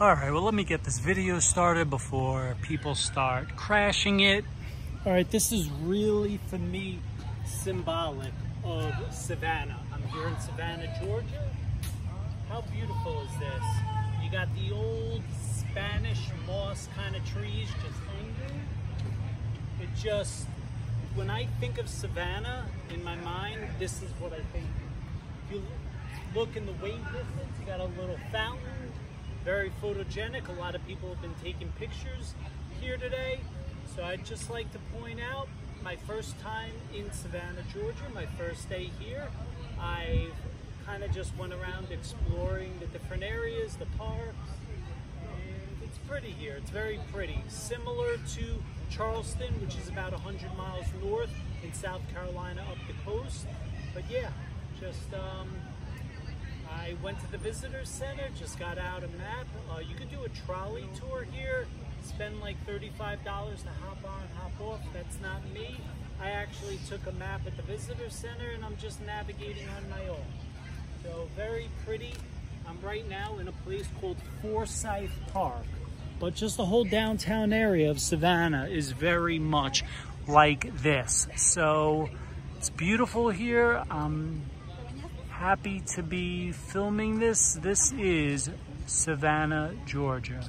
All right, well, let me get this video started before people start crashing it. All right, this is really, for me, symbolic of Savannah. I'm here in Savannah, Georgia. How beautiful is this? You got the old Spanish moss kind of trees just hanging. It just, when I think of Savannah in my mind, this is what I think. If you look in the wait distance, you got a little fountain very photogenic. A lot of people have been taking pictures here today. So I'd just like to point out my first time in Savannah, Georgia, my first day here. I kind of just went around exploring the different areas, the parks, and it's pretty here. It's very pretty. Similar to Charleston, which is about 100 miles north in South Carolina up the coast. But yeah, just um, I went to the visitor center, just got out a map. Uh, you could do a trolley tour here, spend like $35 to hop on, hop off. That's not me. I actually took a map at the visitor center and I'm just navigating on my own. So very pretty. I'm right now in a place called Forsyth Park. But just the whole downtown area of Savannah is very much like this. So it's beautiful here. Um, happy to be filming this. This is Savannah, Georgia.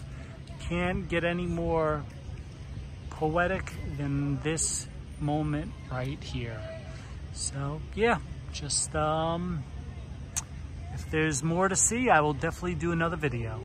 Can't get any more poetic than this moment right here. So yeah, just um, if there's more to see, I will definitely do another video.